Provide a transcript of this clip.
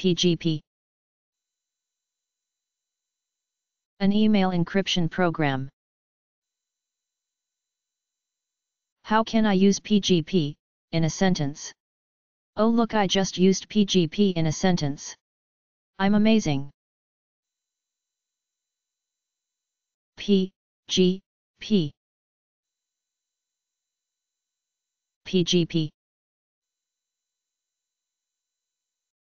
PGP An email encryption program. How can I use PGP, in a sentence? Oh look I just used PGP in a sentence. I'm amazing. P, G, P. PGP